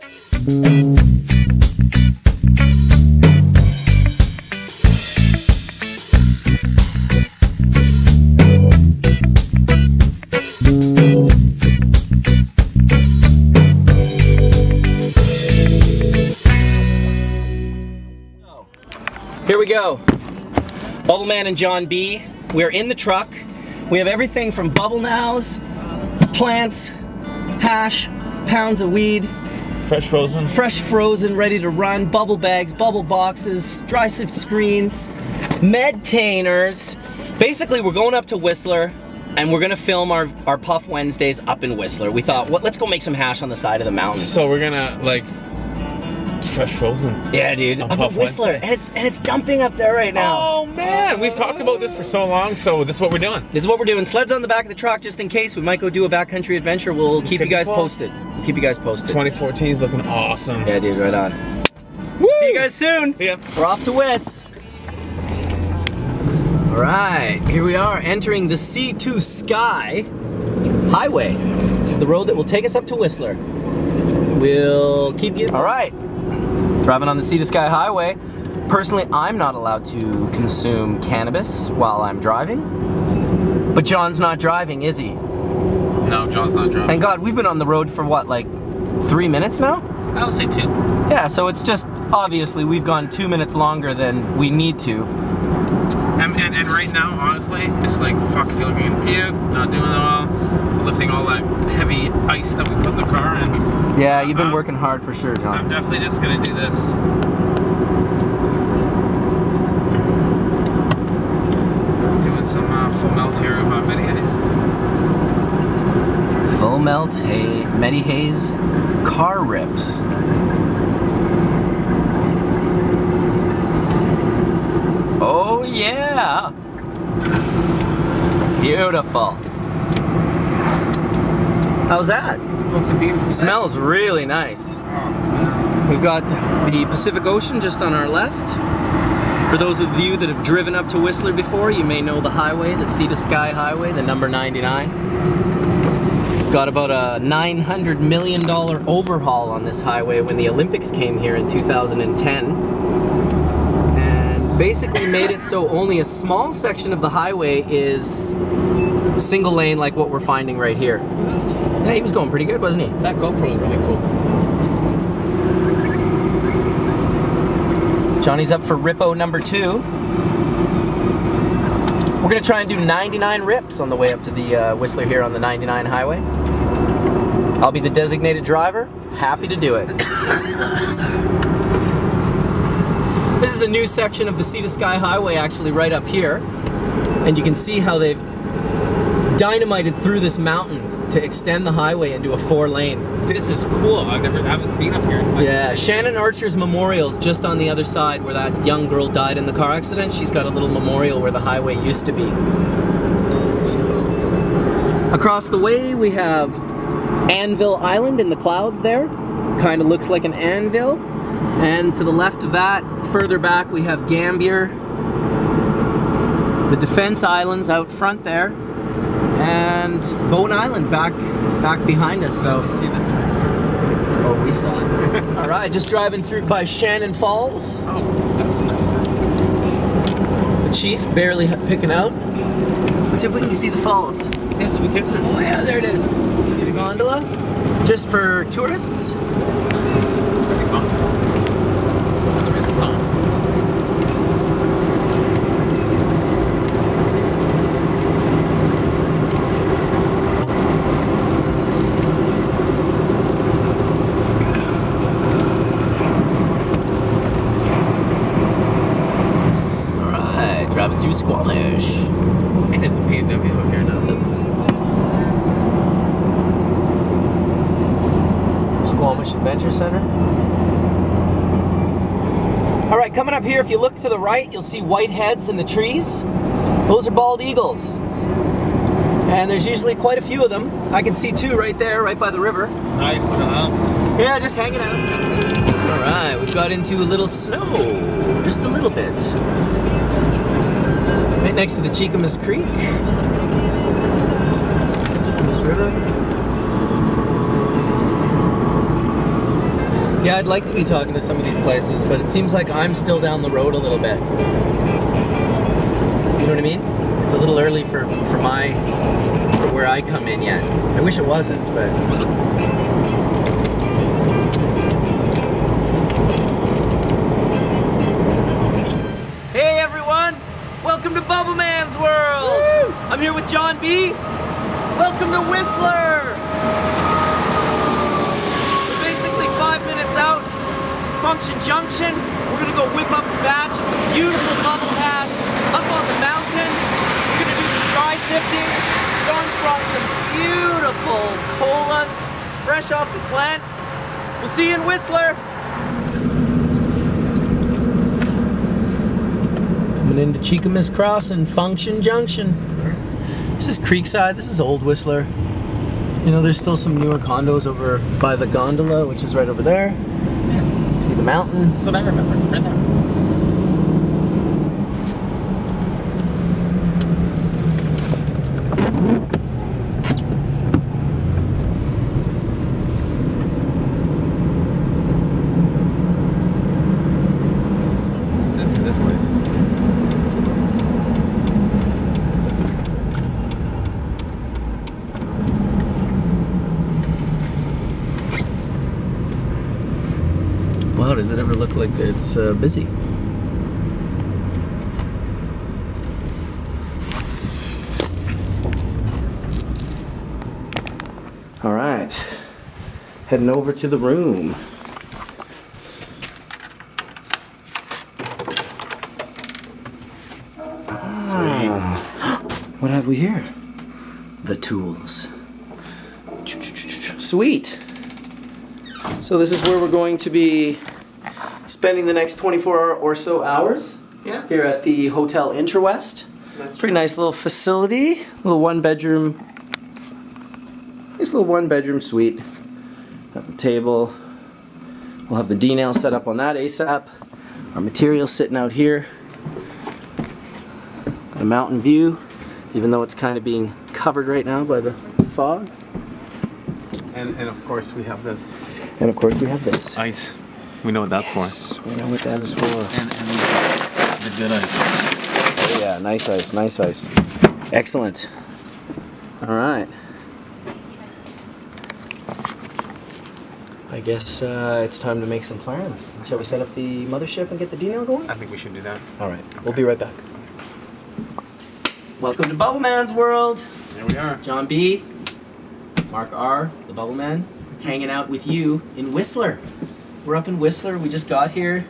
Here we go. Bubble Man and John B. We're in the truck. We have everything from bubble nows, plants, hash, pounds of weed, Fresh frozen. fresh frozen, ready to run, bubble bags, bubble boxes, dry sift screens, medtainers. Basically, we're going up to Whistler and we're gonna film our, our Puff Wednesdays up in Whistler. We thought, what, let's go make some hash on the side of the mountain. So we're gonna like fresh frozen. Yeah, dude, On up Puff in Whistler, Wednesday. and it's and it's dumping up there right now. Oh man, we've talked about this for so long, so this is what we're doing. This is what we're doing. Sleds on the back of the truck just in case. We might go do a backcountry adventure. We'll keep you guys cool. posted. We'll keep you guys posted. 2014 is looking awesome. Yeah, dude, right on. See you guys soon. See ya. We're off to Wiss. All right, here we are entering the Sea to Sky Highway. This is the road that will take us up to Whistler. We'll keep you. All right, driving on the Sea to Sky Highway. Personally, I'm not allowed to consume cannabis while I'm driving. But John's not driving, is he? No, John's not driving. And God, we've been on the road for what, like three minutes now? I would say two. Yeah, so it's just obviously we've gone two minutes longer than we need to. And, and, and right now, honestly, it's like fuck. Feel like I'm gonna puke. Not doing well. Lifting all that heavy ice that we put in the car, and Yeah, you've been Um, working hard for sure, John. I'm definitely just gonna do this. Doing some uh, full melt here of uh, Medi Haze. Full melt, hay, Medi Haze, car rips. Oh yeah! Beautiful. How's that? Looks a beautiful. Smells really nice. We've got the Pacific Ocean just on our left. For those of you that have driven up to Whistler before, you may know the highway, the Sea to Sky Highway, the number 99. Got about a $900 million overhaul on this highway when the Olympics came here in 2010. And basically made it so only a small section of the highway is single lane like what we're finding right here. Yeah, he was going pretty good, wasn't he? That GoPro is really cool. Johnny's up for Rippo number two. We're gonna try and do 99 rips on the way up to the uh, Whistler here on the 99 highway. I'll be the designated driver. Happy to do it. this is a new section of the Sea to Sky Highway actually right up here. And you can see how they've dynamited through this mountain to extend the highway into a four lane. This is cool. I've never haven't been up here. Yeah, Shannon Archer's memorial's just on the other side where that young girl died in the car accident. She's got a little memorial where the highway used to be. Across the way we have Anvil Island in the clouds there. Kind of looks like an anvil. And to the left of that, further back, we have Gambier. The Defense Islands out front there. And Bowen Island back back behind us. So Just see this way. Oh, we saw it. All right, just driving through by Shannon Falls. Oh, that's nice thing. The chief barely picking out. Let's see if we can see the falls. Yes, we can. Oh yeah, there it is. The gondola, just for tourists. Pretty fun. That's really fun. All right, driving through Squamish. And there's a BMW over here now. Squamish Adventure Center. All right, coming up here, if you look to the right, you'll see white heads in the trees. Those are bald eagles. And there's usually quite a few of them. I can see two right there, right by the river. Nice, look at that. Yeah, just hanging out. All right, we've got into a little snow, just a little bit. Right next to the Cheakamus Creek. This River. Yeah, I'd like to be talking to some of these places, but it seems like I'm still down the road a little bit. You know what I mean? It's a little early for for my for where I come in yet. I wish it wasn't, but Hey everyone! Welcome to Bubble Man's World! I'm here with John B. Welcome to Whistler! We're basically five minutes out from Function Junction. We're gonna go whip up a batch of some beautiful bubble hash up on the mountain. We're gonna do some dry sifting. John's brought some beautiful colas fresh off the plant. We'll see you in Whistler. Coming into Cheakamus Cross and Function Junction. This is Creekside. This is Old Whistler. You know, there's still some newer condos over by the gondola, which is right over there. See the mountain. that's what I remember. Right there. Into this place. Wow, does it ever look like it's uh, busy? All right, heading over to the room. Ah, What have we here? The tools. Sweet. So this is where we're going to be spending the next 24 or so hours Yeah. here at the Hotel Interwest. Pretty nice little facility, little one bedroom, nice little one bedroom suite. Got the table. We'll have the D nail set up on that ASAP. Our material sitting out here. Got a mountain view, even though it's kind of being covered right now by the fog. And, and of course we have this And of course we have this. ice. We know what that's Yes, we know what that is for. And, and the good ice. Oh, yeah, nice ice, nice ice. Excellent. All right. I guess uh, it's time to make some plans. Shall we set up the mothership and get the D-nail going? I think we should do that. All right, we'll be right back. Welcome to Bubble Man's World. Here we are. John B, Mark R, the Bubble Man, hanging out with you in Whistler. We're up in Whistler. We just got here.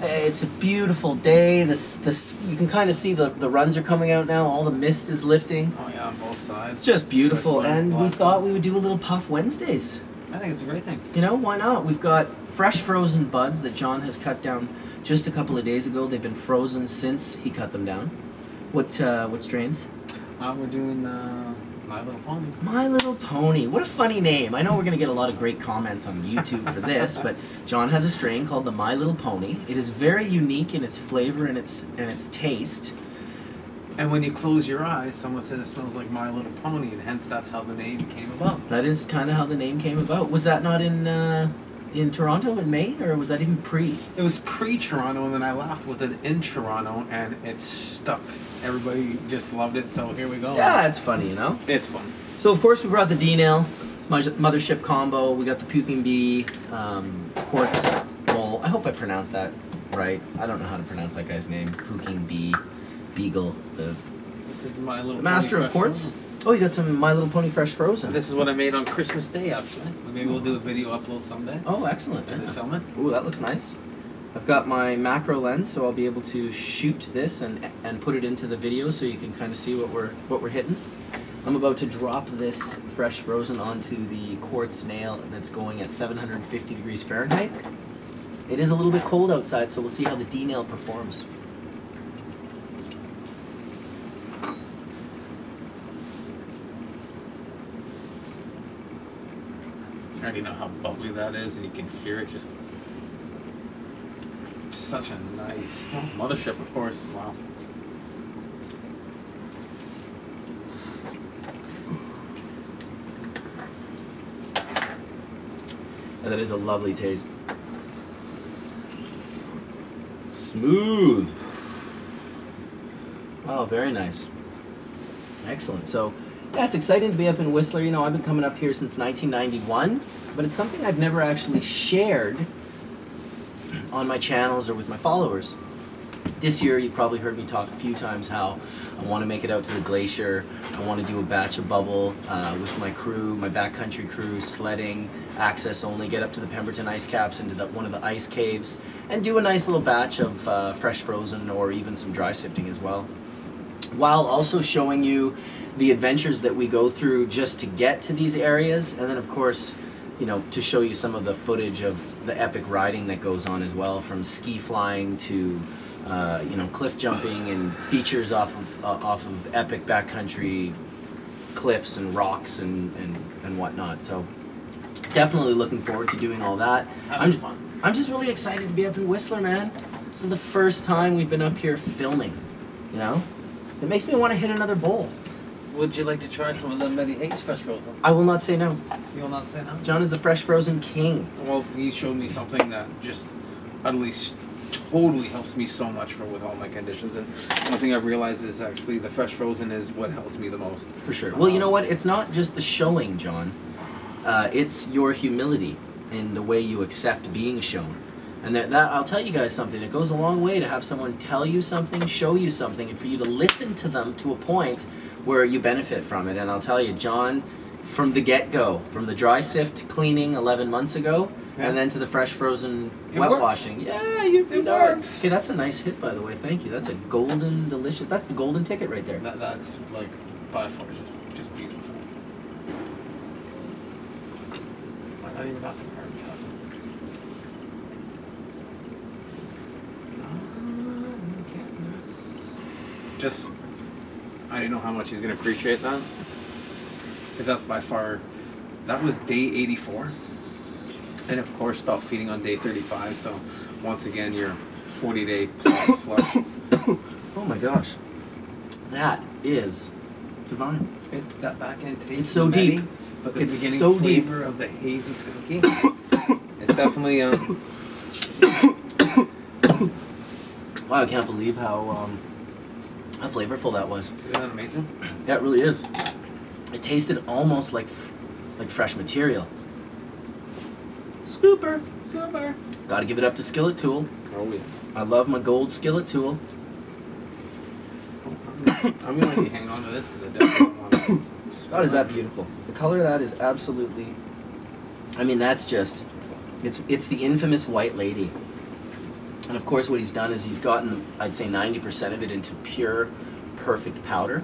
It's a beautiful day. This, this, you can kind of see the, the runs are coming out now. All the mist is lifting. Oh yeah, on both sides. Just beautiful. Whistler, And we thought we would do a little Puff Wednesdays. I think it's a great thing. You know, why not? We've got fresh frozen buds that John has cut down just a couple of days ago. They've been frozen since he cut them down. What, uh, what strains? Uh, we're doing uh, My Little Pony. My Little Pony. What a funny name. I know we're going to get a lot of great comments on YouTube for this, but John has a strain called the My Little Pony. It is very unique in its flavor and its and its taste. And when you close your eyes, someone said it smells like My Little Pony, and hence that's how the name came about. That is kind of how the name came about. Was that not in uh, in Toronto in May, or was that even pre? It was pre-Toronto, and then I laughed with it in Toronto, and it stuck. Everybody just loved it, so here we go. Yeah, it's funny, you know. It's fun. So of course we brought the D-nail, mothership combo. We got the puking bee, um, quartz bowl. I hope I pronounced that right. I don't know how to pronounce that guy's name. Puking bee, beagle, the This is My Little master of Fresh quartz. Oh, you got some My Little Pony Fresh Frozen. This is what I made on Christmas Day, actually. Maybe we'll do a video upload someday. Oh, excellent. Yeah. film it. Ooh, that looks nice. I've got my macro lens, so I'll be able to shoot this and and put it into the video, so you can kind of see what we're what we're hitting. I'm about to drop this fresh frozen onto the quartz nail that's going at 750 degrees Fahrenheit. It is a little bit cold outside, so we'll see how the D nail performs. Already know how bubbly that is, and you can hear it just. Such a nice mothership, of course. Wow. Now that is a lovely taste. Smooth. Oh, very nice. Excellent. So, yeah, it's exciting to be up in Whistler. You know, I've been coming up here since 1991, but it's something I've never actually shared on my channels or with my followers. This year, you've probably heard me talk a few times how I want to make it out to the glacier. I want to do a batch of bubble uh, with my crew, my backcountry crew, sledding, access only, get up to the Pemberton ice caps into the, one of the ice caves, and do a nice little batch of uh, fresh frozen or even some dry sifting as well. While also showing you the adventures that we go through just to get to these areas, and then of course, you know, to show you some of the footage of the epic riding that goes on as well, from ski flying to uh, you know, cliff jumping and features off of uh, off of epic backcountry cliffs and rocks and, and, and whatnot. So definitely looking forward to doing all that. Having I'm, fun. I'm just really excited to be up in Whistler, man. This is the first time we've been up here filming. You know, it makes me want to hit another bowl. Would you like to try some of the Betty H fresh frozen? I will not say no. You will not say no. John is the fresh frozen king. Well, he showed me something that just utterly, s- totally helps me so much for with all my conditions. And one thing I've realized is actually the fresh frozen is what helps me the most. For sure. Well, you know what? It's not just the showing, John. Uh, it's your humility in the way you accept being shown. And that, that I'll tell you guys something. It goes a long way to have someone tell you something, show you something, and for you to listen to them to a point where you benefit from it. And I'll tell you, John, from the get-go, from the dry sift cleaning 11 months ago, Yeah. and then to the fresh frozen It wet works. washing. Yeah, you, It know works. Okay, that's a nice hit, by the way. Thank you. That's a golden, delicious. That's the golden ticket right there. That, that's like by far just, just beautiful. Might not even have to carve it. Ah, just, I don't know how much he's gonna appreciate that, because that's by far, that was day 84, and of course stopped feeding on day 35. So once again, your 40 day plus flush. Oh my gosh. That is divine. It, that back end taste It's so nutty, deep. but the It's beginning so deep. flavor of the hazy skunky. it's definitely um. Wow, I can't believe how um, how flavorful that was. Isn't that amazing? Yeah, it really is. It tasted almost like f- like fresh material. Scooper. Scooper. Got to give it up to Skillet Tool. Oh yeah. I love my gold Skillet Tool. I'm gonna let you hang on to this because I definitely want to. God, is that beautiful? The color of that is absolutely. I mean, that's just. It's it's the infamous white lady. And of course, what he's done is he's gotten, I'd say, ninety percent of it into pure, perfect powder,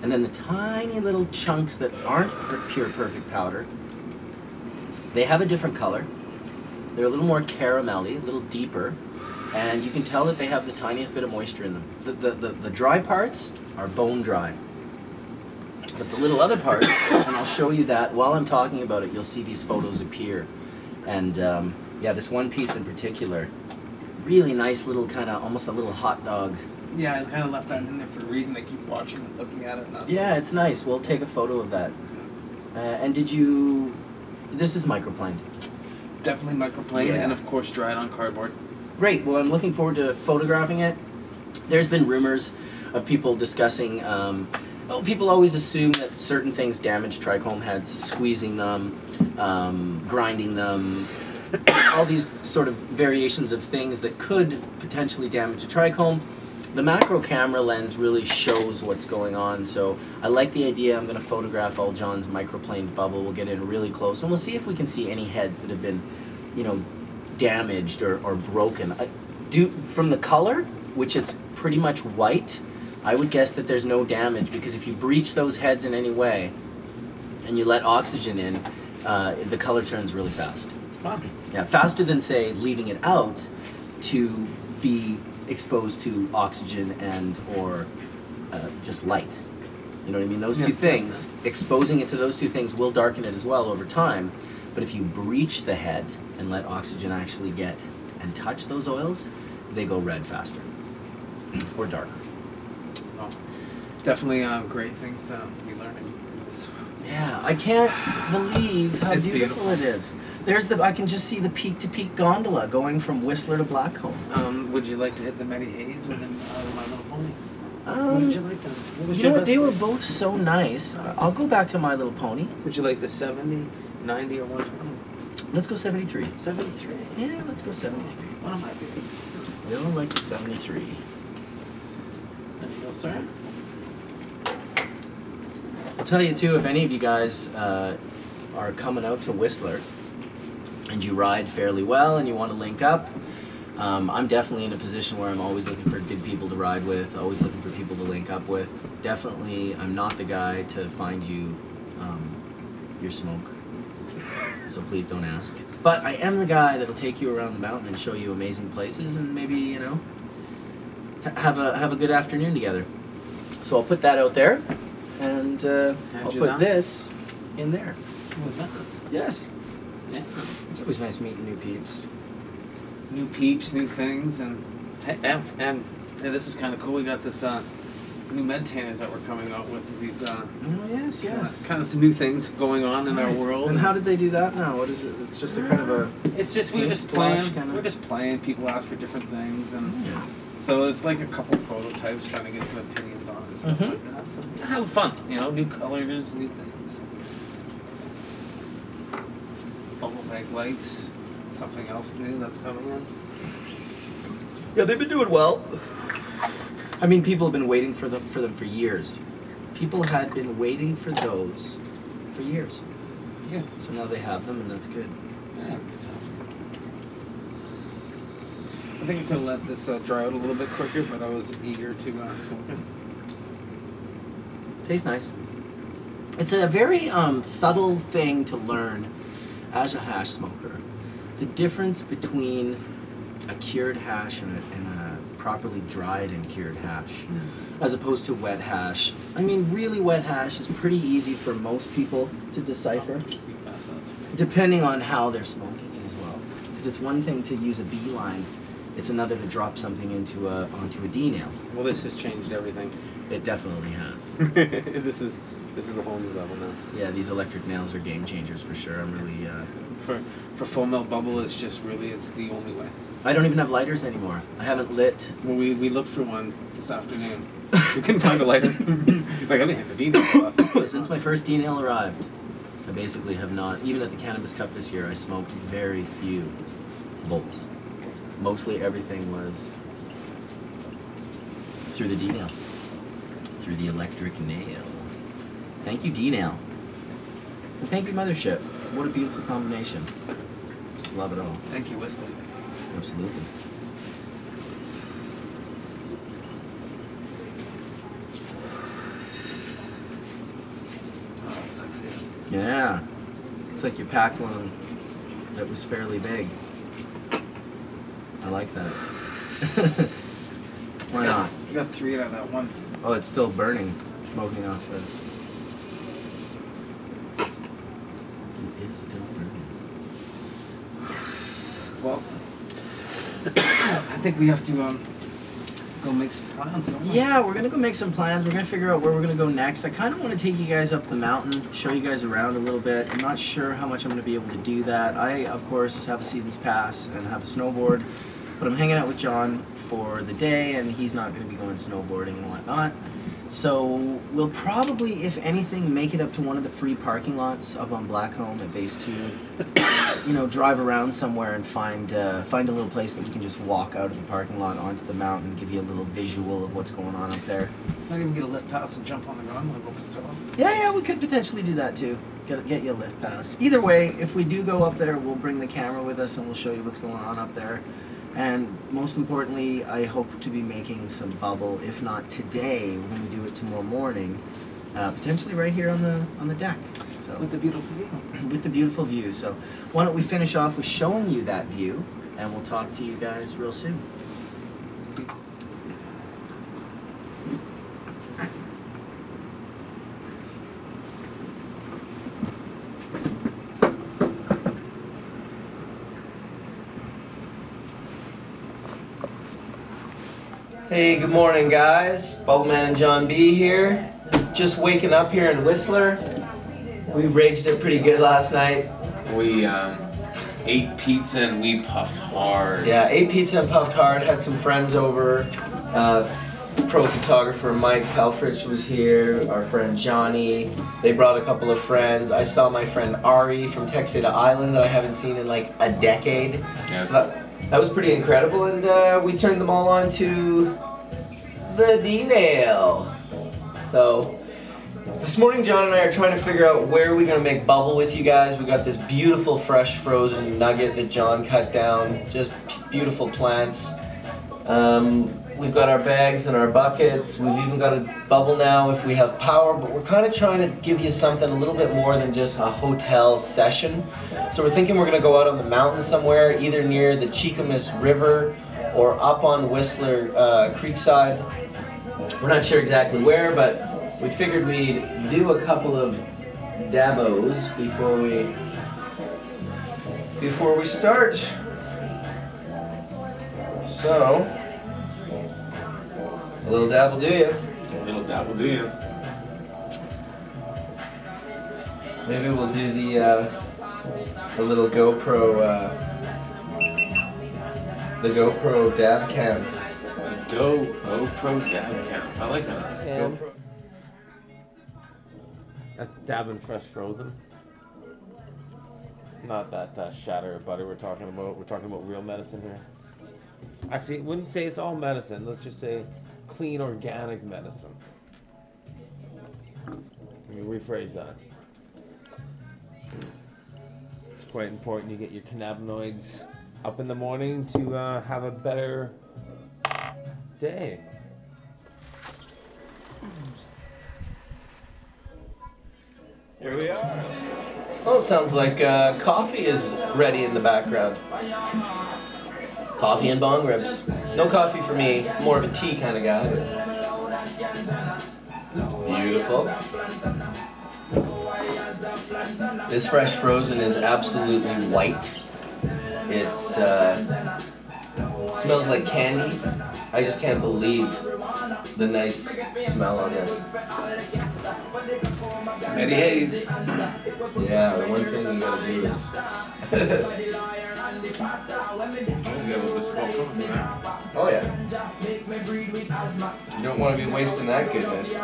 and then the tiny little chunks that aren't pure, perfect powder. They have a different color. They're a little more caramelly, a little deeper, and you can tell that they have the tiniest bit of moisture in them. The the, the, the dry parts are bone dry. But the little other part, and I'll show you that while I'm talking about it, you'll see these photos appear. And um, yeah, this one piece in particular, really nice little kind of almost a little hot dog. Yeah, I kind of left that in there for a reason. I keep watching and looking at it. And Yeah, it's nice. We'll take a photo of that. Uh, and did you? This is microplaned. definitely microplane, Yeah. and of course dried on cardboard. Great. Well, I'm looking forward to photographing it. There's been rumors of people discussing. Um, well, people always assume that certain things damage trichome heads, squeezing them, um, grinding them, all these sort of variations of things that could potentially damage a trichome. The macro camera lens really shows what's going on, so I like the idea. I'm going to photograph all John's microplaned bubble. We'll get in really close, and we'll see if we can see any heads that have been, you know, damaged or, or broken. I, do from the color, which it's pretty much white, I would guess that there's no damage because if you breach those heads in any way, and you let oxygen in, uh, the color turns really fast. Yeah, faster than say leaving it out to be exposed to oxygen and or uh, just light. You know what I mean? Those two things, exposing it to those two things will darken it as well over time. But if you breach the head and let oxygen actually get and touch those oils, they go red faster or darker. Well, definitely uh, great things to be learning. Yeah, I can't believe how beautiful, beautiful. it is. There's the I can just see the peak to peak gondola going from Whistler to Blackcomb. Um, would you like to hit the Medi Haze with uh, My Little Pony? Um, you like? Was you know what? They were both so nice. I'll go back to My Little Pony. Would you like the 70, 90, or 120? Let's go 73. 73. Yeah, let's go 73. One of my favorites. We'll like the 73. There you go, sir. I'll tell you too, if any of you guys uh, are coming out to Whistler and you ride fairly well and you want to link up, um, I'm definitely in a position where I'm always looking for good people to ride with, always looking for people to link up with. Definitely, I'm not the guy to find you um, your smoke. So please don't ask. But I am the guy that'll take you around the mountain and show you amazing places and maybe, you know, have a have a good afternoon together. So I'll put that out there, and uh, I'll put this in there. That? Yes, Yeah. it's always nice meeting new peeps. New peeps, new things, and and, and yeah, this is kind of cool. We got this uh, new medtainers that we're coming out with. These uh, Oh yes, yes. kind of some new things going on in our world. And how did they do that now? What is it? It's just a kind of a. It's just we Paint just playing. kinda? We're just playing. People ask for different things, and Yeah. so there's like a couple prototypes trying to get some opinions on it and stuff Mhm. like that. So have fun, you know, new colors, new things. Bubble bag lights, something else new that's coming in. Yeah, they've been doing well. I mean, people have been waiting for them for them for years. People had been waiting for those for years. Yes. So now they have them, and that's good. Yeah. I think I could let this uh, dry out a little bit quicker, but I was eager to uh, smoke it. Tastes nice. It's a very um, subtle thing to learn as a hash smoker. The difference between a cured hash and a, and a properly dried and cured hash, hmm. as opposed to wet hash. I mean, really, wet hash is pretty easy for most people to decipher, You pass that to me. depending on how they're smoking it as well. Because it's one thing to use a beeline, it's another to drop something into a onto a D nail. Well, this has changed everything. It definitely has. this is this is a whole new level now. Yeah, these electric nails are game changers for sure. I'm really. Uh, For for full melt bubble, it's just really it's the only way. I don't even have lighters anymore. I haven't lit. Well, we, we looked for one this afternoon. we couldn't find a lighter. like I've been hitting the D nail the last Since my first D nail arrived, I basically have not. Even at the Cannabis Cup this year, I smoked very few bowls. Mostly everything was through the D nail, through the electric nail. Thank you, D nail. And thank you, Mothership. What a beautiful combination. Just love it all. Thank you, Wesley. Absolutely. Oh. Yeah. Looks like you packed one that was fairly big. I like that. Why not? You got three out of that one. Oh, it's still burning, smoking off the. It is still burning. Yes. Well, I think we have to um go make some plans. We? Yeah, we're gonna go make some plans. We're gonna figure out where we're gonna go next. I kind of want to take you guys up the mountain, show you guys around a little bit. I'm not sure how much I'm gonna be able to do that. I, of course, have a season's pass and have a snowboard, but I'm hanging out with John for the day, and he's not gonna be going snowboarding and whatnot. So we'll probably, if anything, make it up to one of the free parking lots up on Blackcomb at Base Two. you know, drive around somewhere and find uh, find a little place that we can just walk out of the parking lot onto the mountain, give you a little visual of what's going on up there. Might even get a lift pass and jump on the ground when it opens up. Yeah, yeah, we could potentially do that too. Get get you a lift pass. Either way, if we do go up there, we'll bring the camera with us and we'll show you what's going on up there. And most importantly, I hope to be making some bubble. If not today, when to do it tomorrow morning, uh, potentially right here on the on the deck. So With the beautiful view. with the beautiful view. So why don't we finish off with showing you that view, and we'll talk to you guys real soon. Hey, good morning, guys. Bubbleman and John B here. Just waking up here in Whistler. We raged it pretty good last night. We um, ate pizza and we puffed hard. Yeah, ate pizza and puffed hard. Had some friends over. Uh, pro photographer Mike Helfrich was here. Our friend Johnny. They brought a couple of friends. I saw my friend Ari from Texada Island that I haven't seen in like a decade. Yeah. So that, that was pretty incredible, and uh, we turned them all on to the D-Nail. So this morning, John and I are trying to figure out where we're gonna make bubble with you guys. We got this beautiful fresh frozen nugget that John cut down. Just beautiful plants. Um, we've got our bags and our buckets. We've even got a bubble now if we have power. But we're kind of trying to give you something a little bit more than just a hotel session. So we're thinking we're gonna go out on the mountain somewhere, either near the Cheakamus River or up on Whistler uh, Creekside. We're not sure exactly where, but we figured we'd do a couple of dabos before we before we start. So a little dab will do you. A Little dabble, do you? Maybe we'll do the uh, the little GoPro uh, the GoPro dab cam. A dough GoPro dab cam. I like that. GoPro. That's dabbing fresh frozen. Not that uh, shatter butter we're talking about. We're talking about real medicine here. Actually, I wouldn't say it's all medicine. Let's just say clean organic medicine. Let me rephrase that. It's quite important you get your cannabinoids up in the morning to uh, have a better day. Here we are. Oh, sounds like uh, coffee is ready in the background. Coffee and bong ribs. No coffee for me. More of a tea kind of guy. Beautiful. This fresh frozen is absolutely white. It's uh, smells like candy. I just can't believe the nice smell on this. Many Hayes. Yeah, the one thing you gotta do is You got a little bit of smoke coming from there. Oh yeah. You don't want to be wasting that goodness.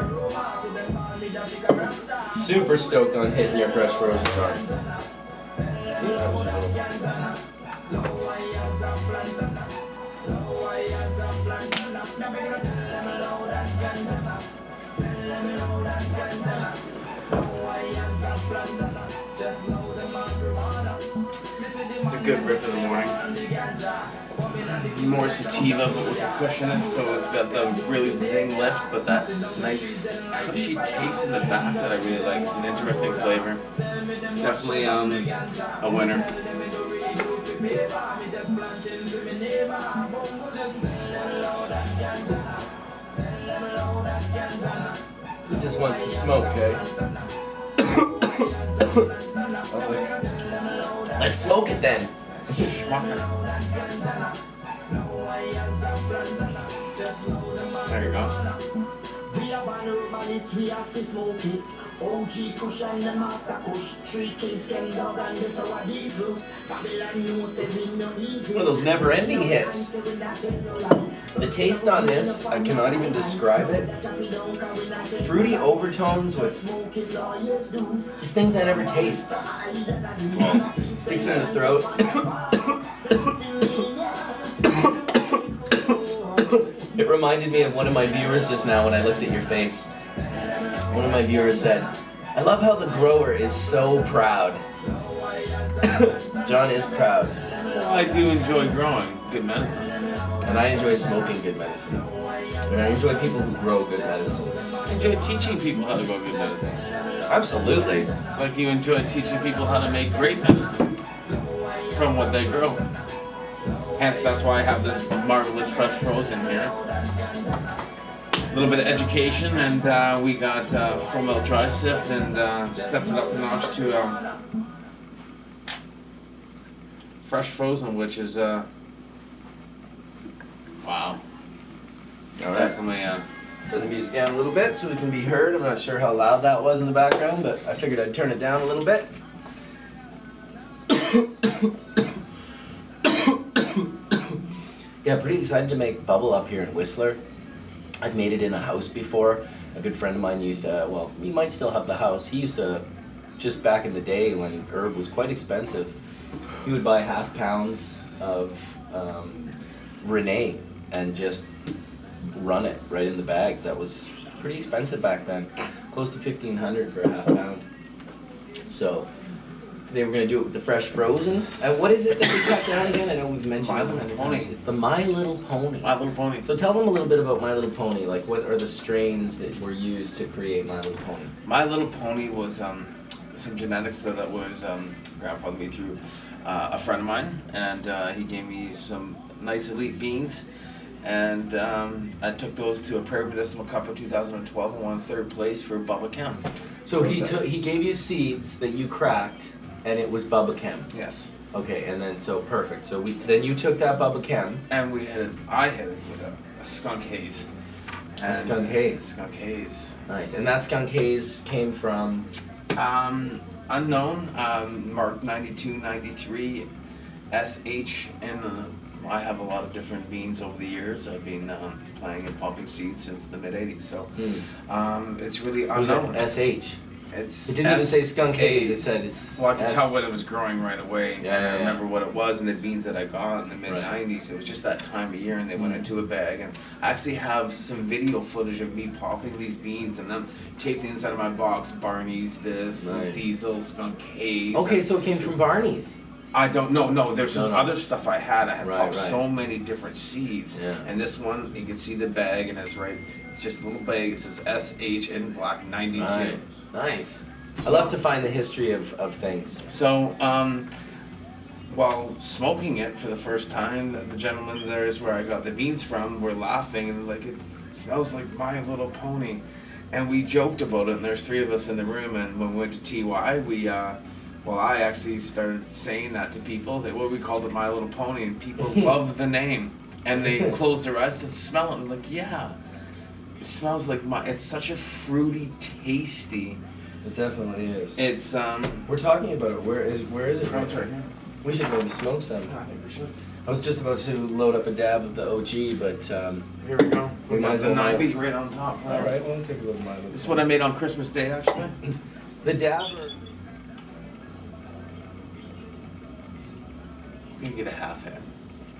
Super stoked on hitting your fresh frozen cards. It's a good rip in the morning. More sativa, but with a cushion in it, so it's got the really zing lift, but that nice cushy taste in the back that I really like. It's an interesting flavor. Definitely um, a winner. He just wants the smoke, eh? oh, let's, let's smoke it then. There you go. We are born urbanist, we have to smoke it. OG cushion and the master kush. Three kings can dog and this our diesel. Babylon knows say we no easy. One of those never-ending hits. The taste on this, I cannot even describe it. Fruity overtones with these things I never taste. Sticks in the throat. It reminded me of one of my viewers just now when I looked at your face. One of my viewers said, I love how the grower is so proud. John is proud. Well, I do enjoy growing good medicine. And I enjoy smoking good medicine. And I enjoy people who grow good medicine. I enjoy teaching people how to grow good medicine. Absolutely. Like you enjoy teaching people how to make great medicine from what they grow. Hence, that's why I have this marvelous fresh frozen here. A little bit of education, and uh, we got uh, full melt dry sift and uh, stepped it up a notch to um, fresh frozen, which is uh, wow, All right. definitely uh, Turn the music down a little bit so we can be heard. I'm not sure how loud that was in the background, but I figured I'd turn it down a little bit. yeah, pretty excited to make bubble up here in Whistler. I've made it in a house before. A good friend of mine used to, well, he might still have the house. He used to, just back in the day when herb was quite expensive, he would buy half pounds of um, Renee and just run it right in the bags. That was pretty expensive back then, close to fifteen hundred for a half pound. So they were gonna do it with the fresh frozen. And what is it that we cut down again? I know we've mentioned My it Little Pony. times. It's the My Little Pony. My Little Pony. So tell them a little bit about My Little Pony. Like, what are the strains that were used to create My Little Pony? My Little Pony was um, some genetics that, that was um, grandfathered me through uh, a friend of mine, and uh, he gave me some nice elite beans. And um, I took those to a Prairie Medicinal Cup in 2012 and won third place for Bubba Chem. So he took he gave you seeds that you cracked, and it was Bubba Chem. Yes. Okay, and then so perfect. So we then you took that Bubba Chem. And we hit it, I hit it with a, a skunk haze. And- skunk haze. Skunk haze. Nice, and that skunk haze came from. Um, unknown, um, Mark 92, 93, SH, and uh, I have a lot of different beans over the years. I've been um, playing and pumping seeds since the mid 80s, so Hmm. um, it's really Was unknown. it SH? It's It didn't even say skunk haze. It said it's. Well, I could tell when it was growing right away. Yeah, and I yeah. remember what it was and the beans that I got in the mid Right. 90s. It was just that time of year and they went Mm. into a bag. And I actually have some video footage of me popping these beans and them taped inside of my box. Barney's this, Nice. Diesel, Skunk Haze. Okay, so it came from Barney's. I don't know. No, there's No, some no. other stuff I had. I had Right, popped right. so many different seeds. Yeah. And this one, you can see the bag and it's right. It's just a little bag. It says SH in black 92. Right. Nice. I love to find the history of, of things. So, um, while smoking it for the first time, the, the gentleman there is where I got the beans from. Were laughing and like it smells like My Little Pony, and we joked about it. And there's three of us in the room, and when we went to TY, we. Uh, well, I actually started saying that to people. That what we called it My Little Pony, and people loved the name. And they closed their eyes and smell it. And like, yeah, it smells like my. It's such a fruity, tasty. It definitely is. It's um. We're talking about it. Where is where is it? It's right here. We should maybe smoke some. I think we should. I was just about to load up a dab of the OG, but um, Here we go. We We got as the well nine know. beat right on top. all right, we'll take a little Little This is what I made on Christmas Day, actually. The dab. I'm gonna get a half head.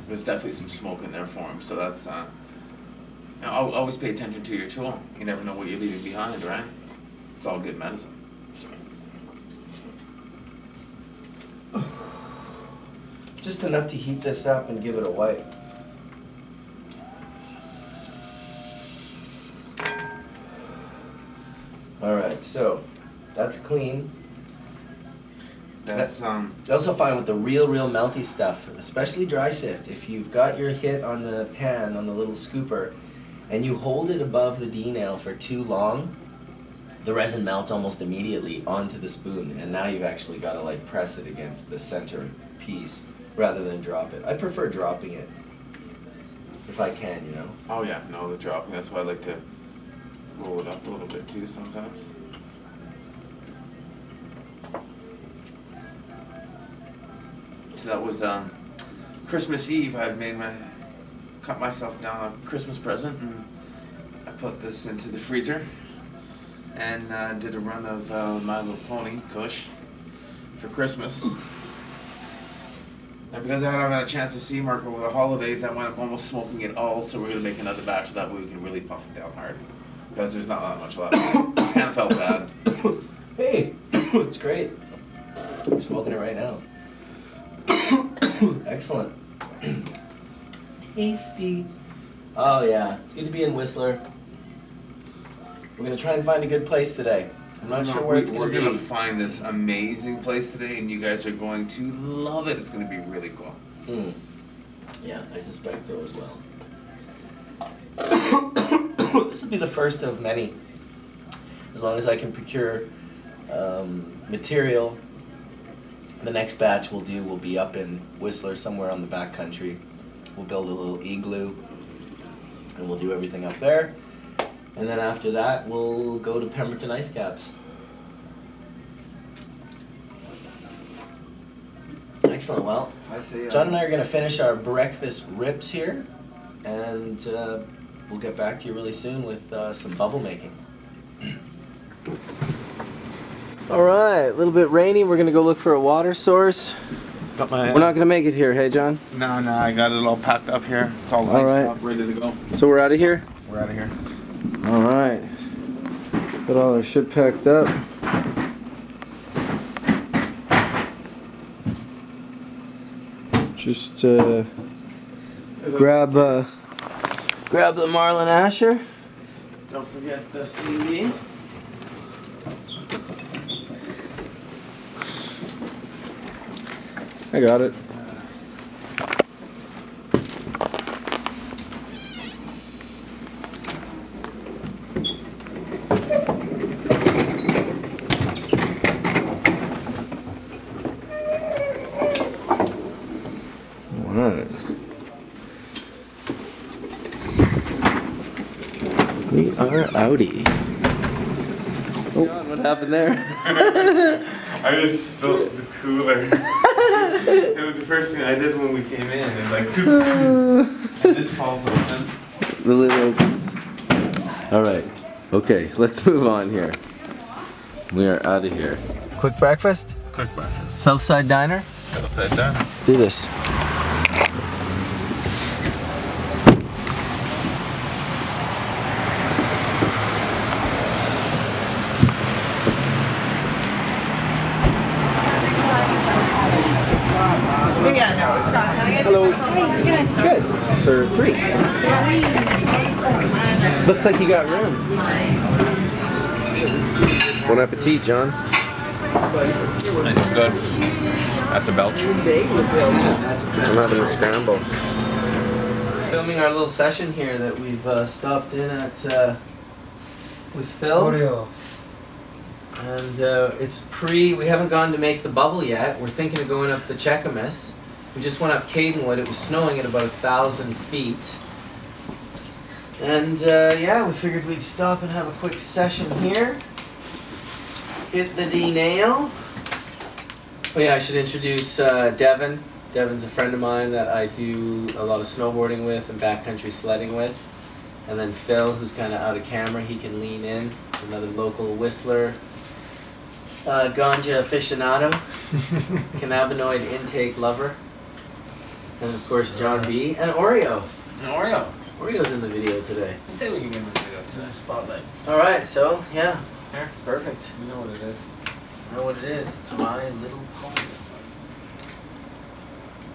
There's definitely some smoke in there for him, so that's. Uh, you know, always pay attention to your tool. You never know what you're leaving behind, right? It's all good medicine. Just enough to heat this up and give it a wipe. All right, so that's clean. That's um. You also find with the real, real melty stuff, especially dry sift, if you've got your hit on the pan, on the little scooper, and you hold it above the D nail for too long, the resin melts almost immediately onto the spoon, and now you've actually got to like press it against the center piece rather than drop it. I prefer dropping it if I can, you know. Oh yeah, no, the dropping. That's why I like to roll it up a little bit too sometimes. So that was um, Christmas Eve. I had made my cut myself down a Christmas present, and I put this into the freezer, and uh, did a run of uh, My Little Pony Kush for Christmas. And because I haven't had a chance to see Mark over the holidays, I went up almost smoking it all. So we're gonna make another batch of that way we can really puff it down hard. Because there's not that much left. kind of felt bad. Hey, it's great. I'm smoking it right now. Excellent. Tasty. Oh yeah, it's good to be in Whistler. We're gonna try and find a good place today. I'm not sure where We- it's gonna We're be. gonna find this amazing place today, and you guys are going to love it. It's gonna be really cool. Hmm. Yeah, I suspect so as well. this will be the first of many. As long as I can procure um, material, the next batch we'll do will be up in Whistler, somewhere on the back country. We'll build a little igloo, and we'll do everything up there. And then after that, we'll go to Pemberton Ice Caps. Excellent. Well, I say. John and I are going to finish our breakfast rips here, and uh, we'll get back to you really soon with uh, some bubble making. All right, a little bit rainy. We're going to go look for a water source. Got my. We're not going to make it here, hey, John? No, no, I got it all packed up here. It's all All iced right. up, ready to go. So we're out of here? We're out of here. All right. Got all our shit packed up. Just uh, grab uh, grab the Marlin Asher. Don't forget the CD. I got it. Alright. We are outie. John, what happened there? I just spilled the cooler. it was the first thing I did when we came in. It was like, and this falls open. The lid opens. Alright. Okay, let's move on here. We are out of here. Quick breakfast? Quick breakfast. Southside Diner? Upside down. Let's do this. Hello. Good. For three. Looks like you got room. Bon appetit, John. Nice and good. That's a belch. I'm having a scramble. Filming our little session here that we've uh, stopped in at uh, with Phil. And uh, it's pre, we haven't gone to make the bubble yet. We're thinking of going up the Cheakamus. We just went up Cadenwood. It was snowing at about a thousand feet. And uh, yeah, we figured we'd stop and have a quick session here. Hit the D nail. Oh yeah, I should introduce uh, Devin. Devin's a friend of mine that I do a lot of snowboarding with and backcountry sledding with. And then Phil, who's kind of out of camera, he can lean in. Another local whistler, uh, ganja aficionado, cannabinoid intake lover, and of course John B. and Oreo. An Oreo. Oreo's in the video today. You say we can give him a video. today. Spotlight. All right, so yeah, Here. perfect. We know what it is. I know what it is. It's my little pony.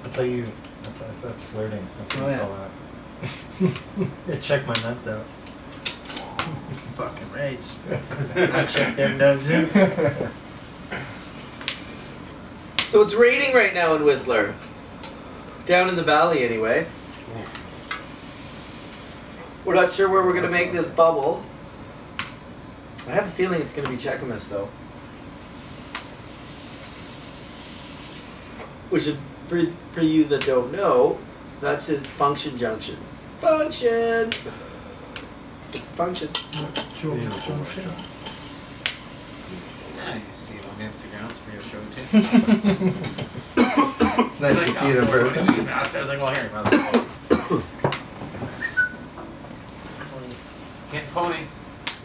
That's how you. That's that's, that's flirting. That's what Oh, you yeah. call that. yeah, check my nuts out. Fucking rates. I checked them nubs in. So it's raining right now in Whistler. Down in the valley, anyway. We're not sure where we're gonna make this bubble. I have a feeling it's gonna be Cheakamus, though. Which, is- for for you that don't know, that's in Function Junction. Function. It's Function. Yeah, you see it on Instagram for your show too. It's nice to see it in person. You bastard. I was like, well, here. might as well. Can't pony.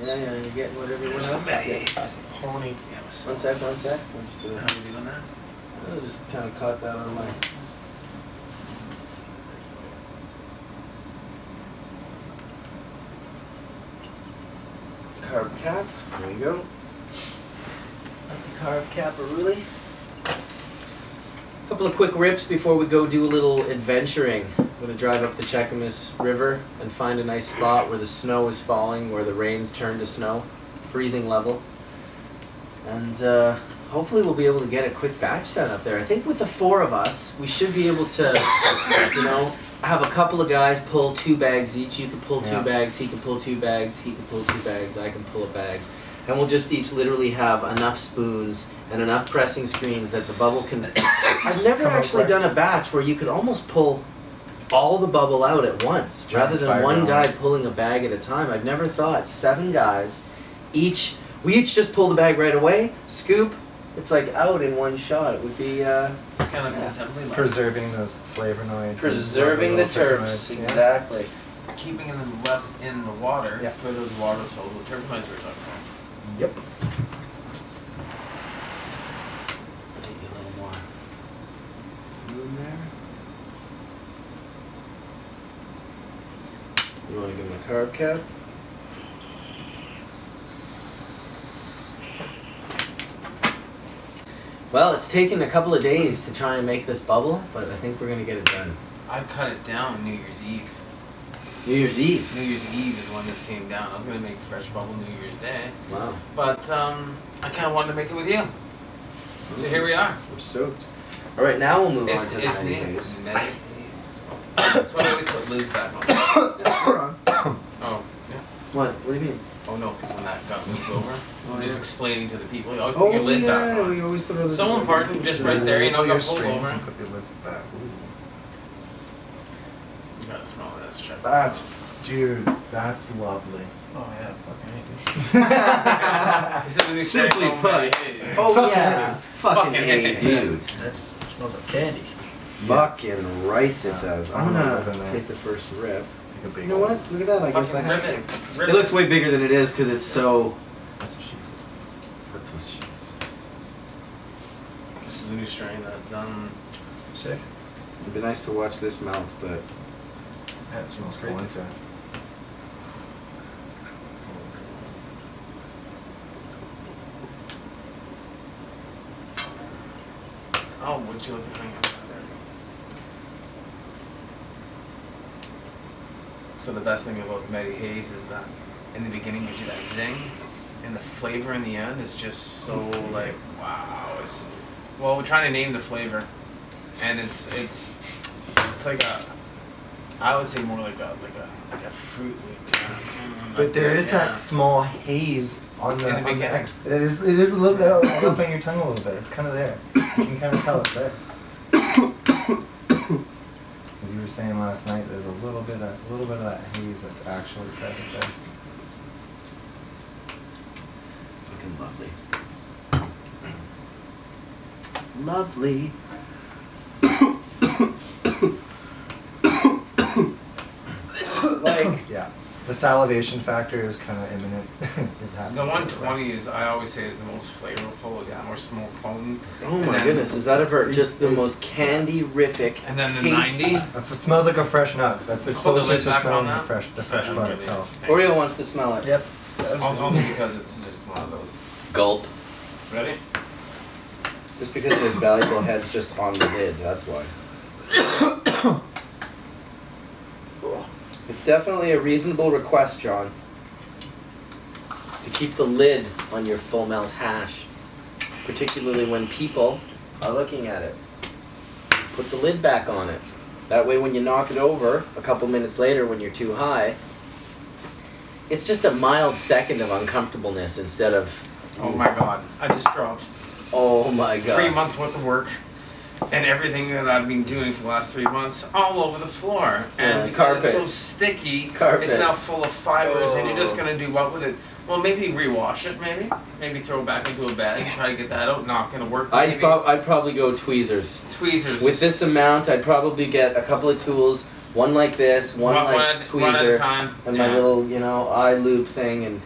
Yeah, yeah, you're getting what everyone else is getting. Pony. One sec, one sec. I'm just gonna. How do you doing that? I just kind of caught that on my. Carb cap. There you go. Like the carb cap, really. Couple of quick rips before we go do a little adventuring. I'm gonna drive up the Cheakamus River and find a nice spot where the snow is falling, where the rains turn to snow, freezing level. And uh, hopefully we'll be able to get a quick batch done up there. I think with the four of us, we should be able to, you know, have a couple of guys pull two bags each. You can pull two Yeah. bags, he can pull two bags, he can pull two bags, I can pull a bag. And we'll just each literally have enough spoons and enough pressing screens that the bubble can. I've never Come actually right. done a batch where you could almost pull all the bubble out at once Giant rather than one going. guy pulling a bag at a time. I've never thought seven guys, each we each just pull the bag right away, scoop. It's like out in one shot. It would be uh, It's kind of like Yeah. an assembly line. Preserving those flavonoids. preserving the little terps. terpenoids, yeah. Exactly. Keeping them less in the water Yeah. for those water soluble terpenes we were talking about. Yep. Get you a little more room there. You want to give him a carb cap? Well, it's taken a couple of days to try and make this bubble, but I think we're gonna get it done. I cut it down New Year's Eve. New Year's Eve. New Year's Eve is when this came down. I was gonna make fresh bubble New Year's Day, Wow, but um, I kind of wanted to make it with you. So here we are. I'm stoked. All right, now we'll move It's, on to it's the me. many It's things. Nettie Hayes. That's why I always put lids back on. Yeah, we're on. Oh, yeah. What? What do you mean? Oh no, when that got moved over. Oh, I'm just yeah. explaining to the people. You always put your lid back on. always put our So important, just right there, you know, Pull your got pulled over. and put your lids back. Ooh. You gotta smell this. Check That's, dude, that's lovely. Oh yeah, fucking I This is an Simply put. Nettie Hayes. Oh Fucking yeah, fucking Fucking A, A. dude. That smells like candy. Fucking rights it does. I'm I'm gonna gonna take the first rip. Like a big You know what? Look at that. I guess I have it. It looks way bigger than it is because it's so. That's what she said. That's what she's. This is a new strain that's um. Sick. It'd be nice to watch this melt, but Yeah, it smells great. Go into it. Oh, would you look at hang on? There we go. So the best thing about the Betty Hayes is that in the beginning gives you that zing, and the flavor in the end is just so like wow. It's well, we're trying to name the flavor, and it's it's it's like a I would say more like a like a like a fruit kind of. mm, But like there that, is yeah. that small haze on the, In the on beginning. end. It is. It is a little bit up up on your tongue a little bit. It's kind of there. You can kind of tell it's there. As you were saying last night, there's a little bit of a little bit of that haze that's actually present there. fucking lovely. Lovely. like Yeah. The salivation factor is kind of imminent. The 120 is I always say is the most flavorful, is the more smoke potent. Oh And my goodness, is that ever just the most candy-rific, And then the 90. If It smells like a fresh nut. That's the Just put the to smelling the fresh, the fresh Okay, bud yeah. Oh, itself. Okay. Oreo wants to smell it. Yep. Only only because it's just one of those. Gulp. Ready? Just because there's valuable heads just on the lid, that's why. it's definitely a reasonable request, John. To keep the lid on your full melt hash. Particularly when people are looking at it. Put the lid back on it. That way when you knock it over a couple minutes later when you're too high, it's just a mild second of uncomfortableness instead of Oh my god. I just dropped oh my god. three months worth of work and everything that I've been doing for the last three months all over the floor. And Yeah, because it's so carpet. sticky, Carpet. it's now full of fibers and you're just Oh. gonna do what with it? Well, maybe rewash it, maybe. Maybe throw it back into a bag and try to get that out. Not gonna work. I'd, prob- I'd probably go tweezers. tweezers. With this amount, I'd probably get a couple of tools, one like this, one, like one, one at a tweezer, time. and my little, you know, eye loop thing. And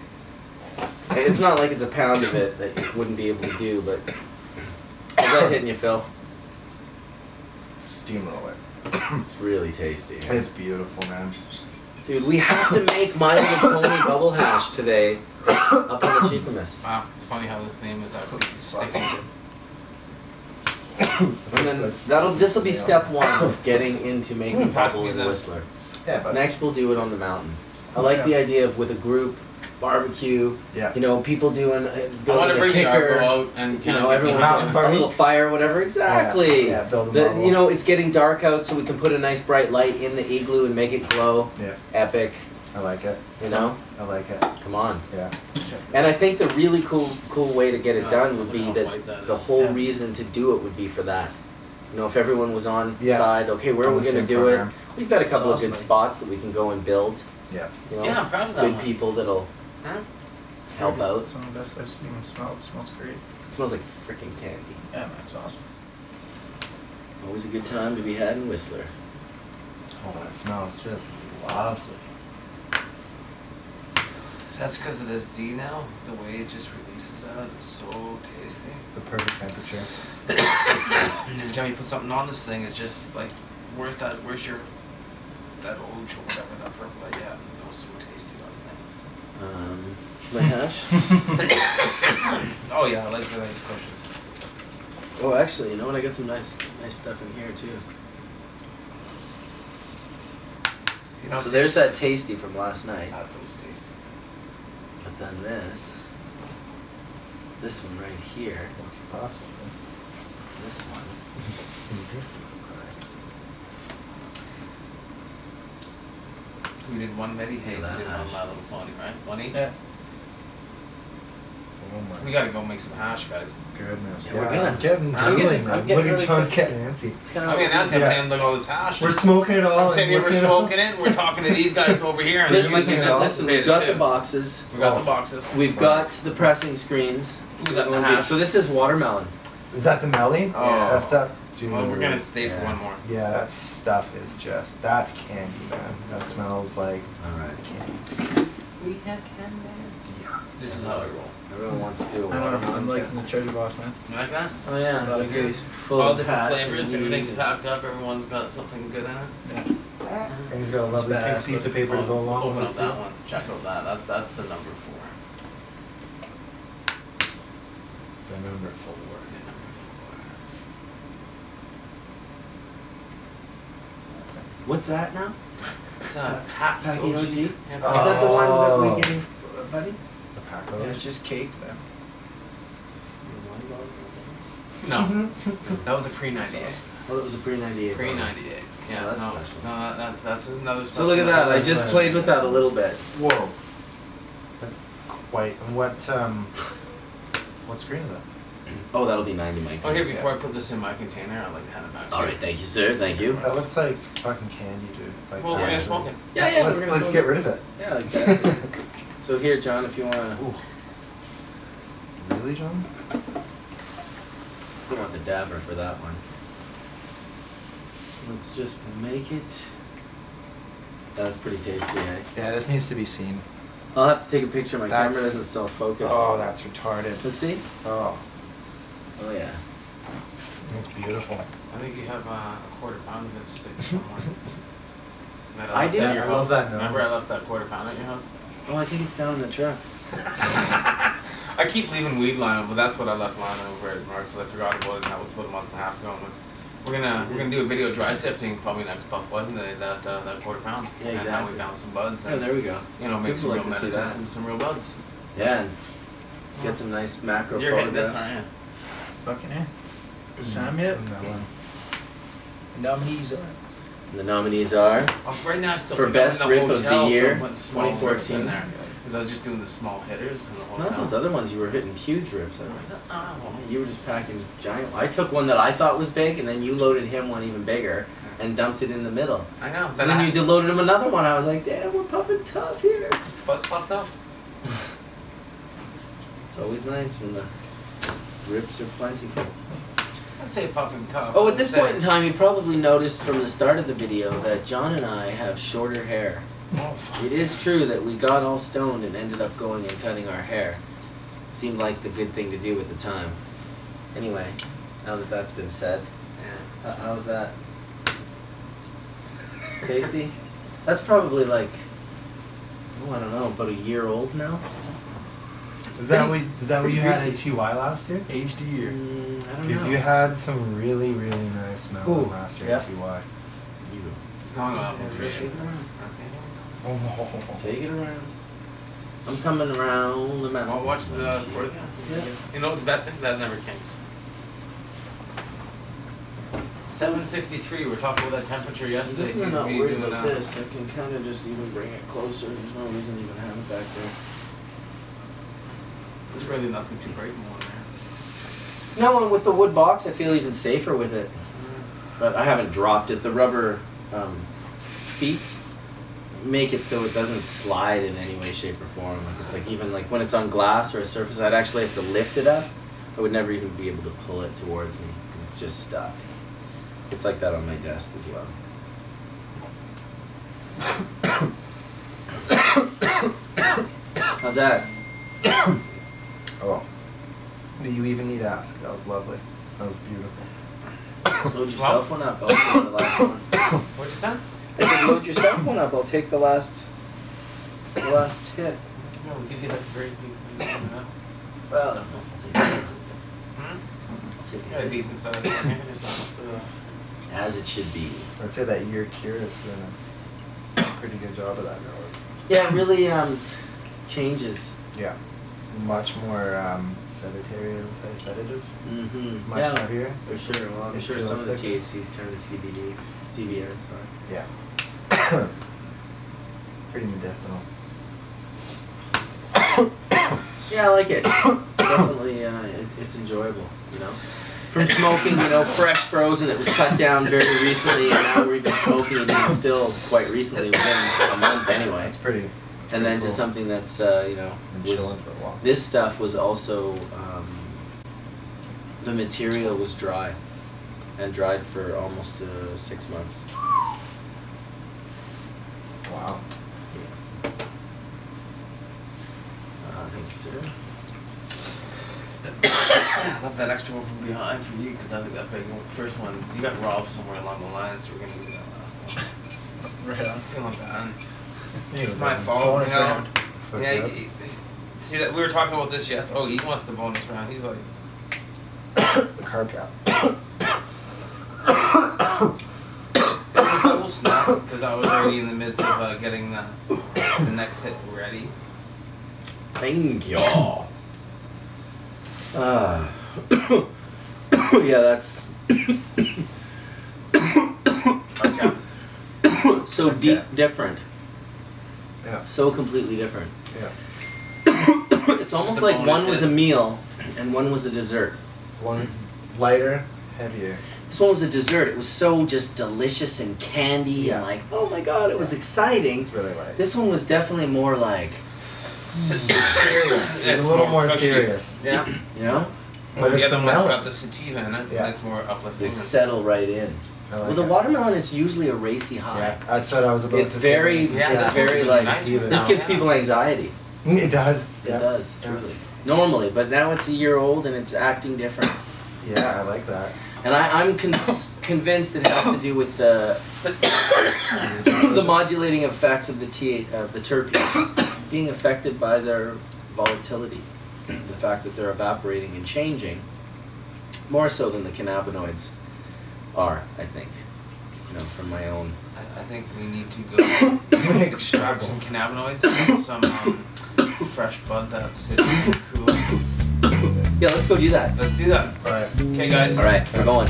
it's not like it's a pound of it that you wouldn't be able to do, but how's that hitting you, Phil? Steamroll it. It's really tasty. It's beautiful, man. Dude, we have to make my little pony bubble hash today up in the Cheakamus. Wow, it's funny how this name is actually just sticking. And then that'll this will be step one of getting into making Pass bubble me and the- whistler. Yeah, but Next, we'll do it on the mountain. I like the idea of with a group barbecue. yeah. You know, people doing uh, I want building to a bring kicker. arbo out and You know, everyone Mountain a little fire, whatever. Exactly. Yeah, build a The, you know, it's getting dark out, so we can put a nice bright light in the igloo and make it glow. Yeah. Epic. I like it. You know, I like it. come on. Yeah. And I think the really cool, cool way to get it done would be that that the whole Yeah. reason to do it would be for that. You know, if everyone was on Yeah. side, okay, where On are we gonna do program. it? We've got a couple awesome, of good buddy. spots that we can go and build. Yeah. You know, Yeah, I'm proud of that good one. people that'll Huh? help out. Some of the best I've seen even smelled. It smells great. It smells like freaking candy. Yeah, man, it's awesome. Always a good time to be had in Whistler. Oh, that smells just lovely. That's because of this D now. The way it just releases out, it's so tasty. The perfect temperature. And every time you put something on this thing, it's just like, where's that? Where's your that orange or whatever that purple? Like, yeah, that was so tasty last night. Um, my hash. Oh yeah, I like the nice cushions. oh, actually, you know what? I got some nice, nice stuff in here too. You know, So there's that tasty from last night. That was tasty. But then this, this one right here, What possibly? this one. This look We did one Medi Hay, we did one. My Little Pony, right? One each. Yeah. Oh my We gotta go make some hash, guys. goodness. Yeah, Yeah, we're gonna- I'm getting I'm drooling, getting- man. I'm getting Look at really John's excited. getting antsy. It's kind I of. mean, that's Yeah. I'm saying, look at all this hash. We're smoking it all. I'm and saying here we're looking at smoking it. and We're talking to these guys over here, and Listen, they're using it it all. listen, we've got the too. boxes. We got Oh. the boxes. We've got the pressing screens. We So, got the we're gonna be- hash. so this is watermelon. Is that the Melly? Oh. That stuff. Dude. Well, we're gonna stay for one more. Yeah, that stuff is just. That's candy, man. That smells like All right. candy. We have candy. Yeah. This is how I roll. Everyone wants to do a I know. I'm liking the treasure box, man. You like that? Oh yeah, Love this it. is full All different flavors. and Everything's packed up. Everyone's got something good in it. Yeah. And he's got a lovely pink piece of but- paper to go along Open with up that one. Check out that. That's that's the number four. The number four. The number four. What's that now? It's a pack Packy OG. OG? Yeah, Is that the one that Oh. we gave, uh, buddy? The pack Yeah, it's just caked, man. No, that was a pre ninety eight. Oh, that was a pre ninety eight. Pre ninety eight. Yeah, Oh, that's no, special. no, that's that's another. So look at special that. I one. just played with that a little bit. Whoa. That's quite. And what um, what screen is that? Oh, that'll be ninety, Mike. Oh, here before I put this in my container, I'd like to have it back. to All thank you, sir. Thank you. That looks like fucking candy, dude. Like, Well, we're gonna Yeah. smoke it. Yeah, yeah. Let's, we're let's smoke get it. rid of it. Yeah, exactly. so here, John, if you wanna, Ooh. Really, John? you want the dabber for that one. Let's just make it. That's pretty tasty, eh? Yeah, this needs to be seen. I'll have to take a picture. My camera That's- doesn't self-focus. Oh, that's retarded. Let's see. Oh, Oh yeah. that's beautiful. I think you have uh, a quarter pound of it sitting somewhere. That I left do. at your I love house. that Remember, I left that quarter pound at your house. Oh, I think it's down in the truck. I keep leaving weed lying, but that's what I left lying over at Mark's. I forgot about it, and that was about a month and a half ago. And we're gonna we're gonna do a video dry sifting probably next buff wasn't it? That uh, that quarter pound. Yeah, And now exactly. we found some buds. Oh, And, there we go. you know, make People some like real to see medicine that. from some real buds. Yeah, and get some nice macro You're hitting photographs. this, aren't you? Fucking A. Is time yet? Mm, that one. Nominees are. And the nominees are Oh, right now I still For best I'm the rip of the hotel, so year, I'm putting small rips 2014. there because I was just doing the small hitters in the hotel. not those other ones. You were hitting huge rips. I Was don't? Oh, well. You were just packing giant. I took one that I thought was big, and then you loaded him one even bigger and dumped it in the middle. I know. And Then then I, you loaded him another one. I was like, damn, we're puffing tough here. buzz puffed up. It's always nice when the rips are plentiful. I'd say puffing tough. Oh, at this point in time, you probably noticed from the start of the video that John and I have shorter hair. Oh, fuck. It is true that we got all stoned and ended up going and cutting our hair. It seemed like the good thing to do at the time. Anyway, now that that's been said, Yeah. how, how's that? Tasty? That's probably like, oh, I don't know, about a year old now? Is that what is that what you had greasy. in TY last year? Aged a year. Mm, I don't Because know. you had some really really nice melon Ooh, last year yeah. in TY. You No, no, that's Yeah, right. shake it around. Oh, take it around. I'm coming around the mountain. Well, watch the. Or, Yeah. You know the best thing that never kinks. Seven fifty three. We are talking about that temperature yesterday. If Seems we're to not worried about this, I can kind of just even bring it closer. There's no reason to even have it back there. There's really nothing too breakable in there. No, and with the wood box, I feel even safer with it. but I haven't dropped it. The rubber um, feet make it so it doesn't slide in any way, shape, or form. Like it's like even like when it's on glass or a surface, I'd actually have to lift it up. I would never even be able to pull it towards me because it's just stuck. It's like that on my desk as well. How's that? Oh. Do you even need to ask? That was lovely. That was beautiful. Load yourself one up. I'll take the last one. What'd you say? I said load yourself one up. I'll take the last, the last hit. No, we'll give you that very big thing. you know? Well, I don't know if I'll take it. Hmm? I'll take You got a decent size. Just not the. As it should be. I'd say that year Kira is doing a pretty good job of that now. Yeah, it really um, changes. Yeah. Much more um, sedative, sedative. Mm-hmm. Much yeah, heavier. for sure. Well, I'm It sure some of the. THCs turn to CBD, CBN. Sorry. Yeah. pretty medicinal. Yeah, I like it. It's definitely uh, it, it's enjoyable. You know, from smoking, you know, fresh frozen. It was cut down very recently, and now we're even smoking it still quite recently, within a month anyway. It's pretty. It's And then pretty to something that's uh, you know was- for a while. This stuff was also um, the material was dry, and dried for almost uh, six months. Wow. Uh, thank you, sir. I love that extra one from behind for you because I think that big one, first one, you got robbed somewhere along the line, so we're gonna do that last one. Right on. I'm feeling bad. Yeah, It's my bonus fault. you know? round. Yeah, yeah. he- he- see that we were talking about this yes. Oh, he wants the bonus round. He's like, the carb cap. it was a double snap because I was already in the midst of uh, getting the, the next hit ready. Thank y'all. Uh, yeah, that's Okay. so deep, different, Yeah. so completely different. Yeah. it's almost like one was a meal and one was a dessert. One lighter, heavier. This one was a dessert. It was so just delicious and candy Yeah. and like, oh my god, it was exciting. It's really light. This one was definitely more like, serious. It's It's a little more more serious. Yeah. you know, But the other the one's melon. got the sativa in it. Yeah. That's more uplifting. they settle right in. Like Well, the it. watermelon is usually a racy high. Yeah, that's what I was about It's to say. very- It's Yeah, it's very like- nice This gives people anxiety. It does. It yeah. does, Yeah. truly. Normally, but now it's a year old and it's acting different. Yeah, I like that. And I, I'm cons- convinced it has to do with the the modulating effects of the T of the terpenes being affected by their volatility, the fact that they're evaporating and changing, more so than the cannabinoids are. I think, you know, from my own. I, I think we need to go extract some cannabinoids, some um, fresh bud that's sitting cool. Yeah, let's go do that. Let's do that. Alright. Okay, guys. All right, we're going.